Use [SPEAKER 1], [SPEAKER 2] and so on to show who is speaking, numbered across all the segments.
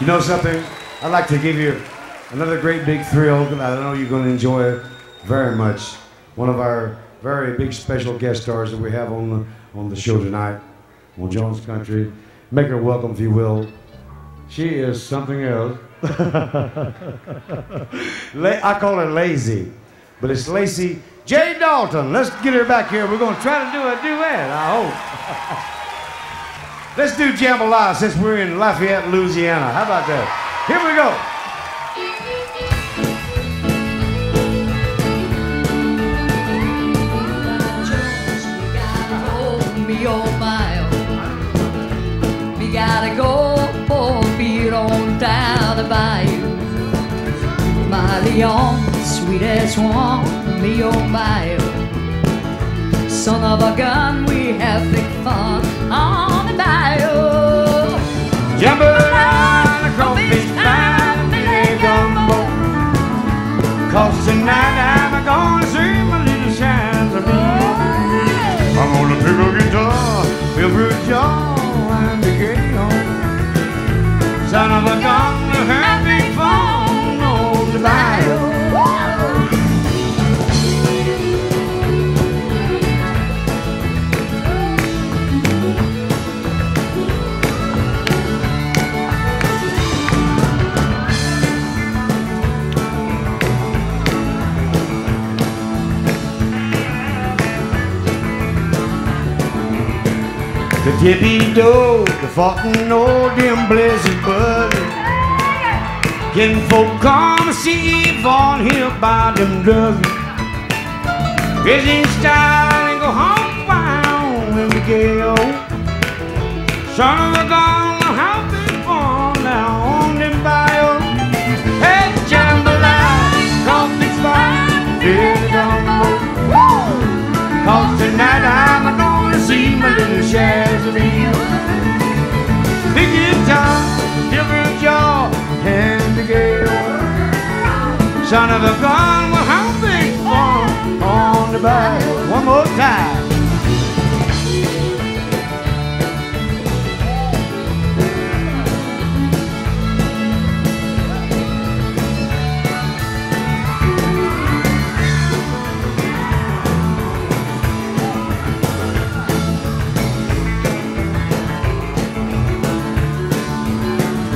[SPEAKER 1] You know something? I'd like to give you another great big thrill I know you're going to enjoy very much. One of our very big special guest stars that we have on the, on the show tonight on Jones Country. Make her welcome, if you will. She is something else. I call her lazy, but it's Lacey J. Dalton. Let's get her back here. We're going to try to do a duet, I hope. Let's do Jambalaya since we're in Lafayette, Louisiana. How about that? Here we go.
[SPEAKER 2] my oh. Me gotta go four feet on down the bayou. My Leon, sweetest one, me oh my. Son of a gun, we
[SPEAKER 1] Son of a gun, The tippy do, the fucking old damn blizzard buddy. Can folk come and see Vaughn here by them dozen. Busy style and go home wild in the gale. Son of a Guitar, different jaw, and the gale. Son of a gun,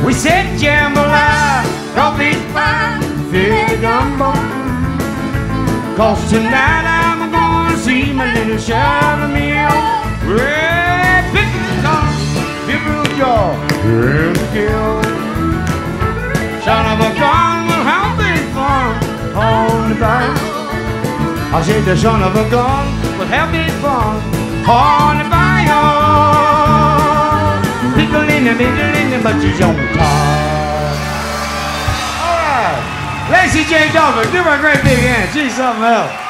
[SPEAKER 1] We said jambalaya, coffee pie, fish gumbo. Cause tonight I'm gonna see my little Charlemagne. Red pickles on, different jaw, and skill. Son of a gun, will have big fun on the bayou. I said the son of a gun will have big fun on the bayou. Pickle in the middle the bunches on top. All right. Lacey J. Dover, give her a great big hand. She's something else.